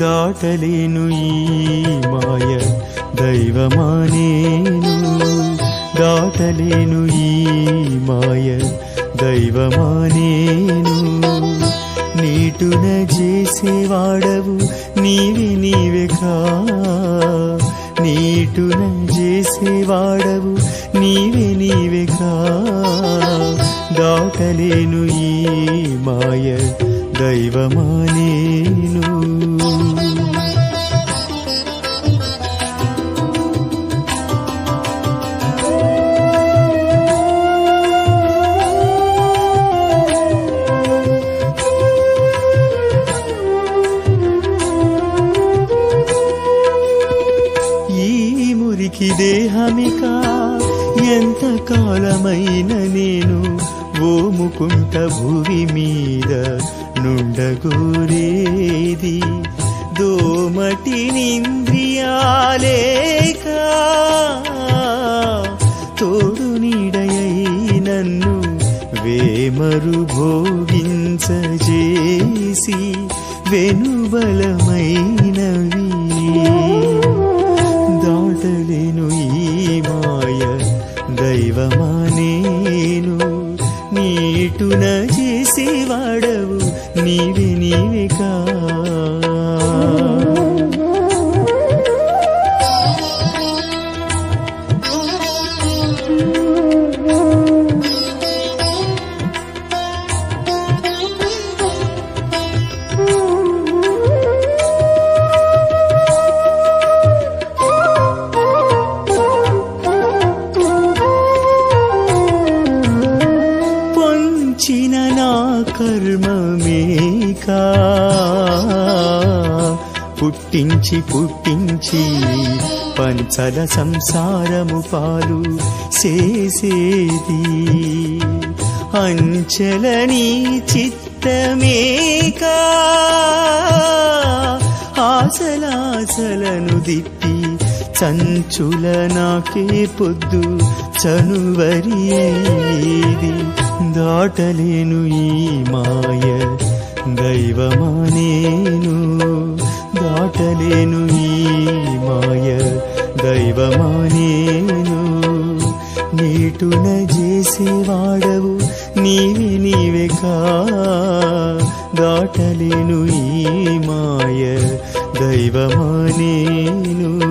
దాటలేను ఈ మాయ దైవమానేను దాటలేను ఈ మాయ దైవమానేను నీటున చేసేవాడవు నీవి నీవే కా. నీటున చేసేవాడవు నీవి నీవే కా. దాటలేను ఈ మాయ దైవమానేను మురికి దేహమిక ఎంత కాలమైన నేను ఓముకుంట భూమి మీద నుండగోరేది. దోమటి నింద్రియాలేక తోడు నీడయై నన్ను వేమరు భోగించజేసి వెనుబలమైనవి. నేను నీటున చేసి వాడవు నీవి నీవికా కా కర్మ కర్మమేకా పుట్టించి పుట్టించి పంచల సంసారము పాలు చేసేది. అంచలని చిత్తమేకా. ఆశలాశలను దిప్పి చంచుల నాకే పొద్దు చనువరి దాటలేను ఈ మాయ. దైవమా నేను దాటలేను ఈ మాయ. దైవమా నేను నీటున చేసేవాడవు నీవి నీవే కా. దాటలేను ఈ మాయ. దైవమా నేను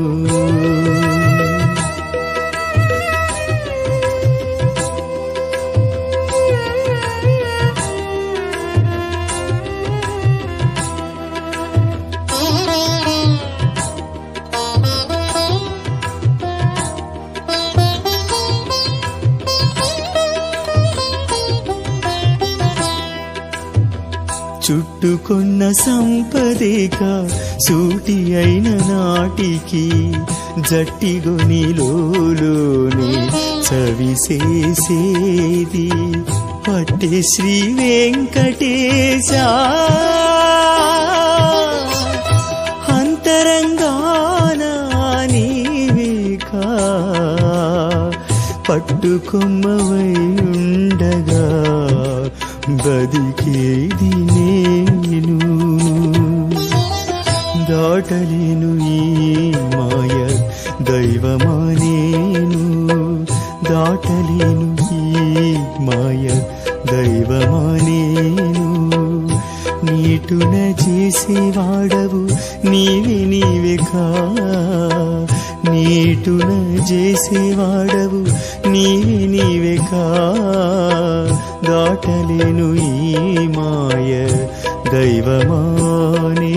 చుట్టుకున్న సంపదేక సూటి అయిన నాటికి జట్టిగొనిలోనే చవిసేసేది పట్టే శ్రీ వెంకటేశ. అంతరంగాన నీవేకా పట్టుకొమ్మవై ఉండగా బదికేది నేను. దాటలేను ఈ మాయ దైవమానేను దాటలేను ఈ మాయ దైవమానేను నీటున చేసేవాడవు నీవి కా. నీటున చేసేవాడవు నీవి కా. దాటలేను ఈ మాయ దైవమానే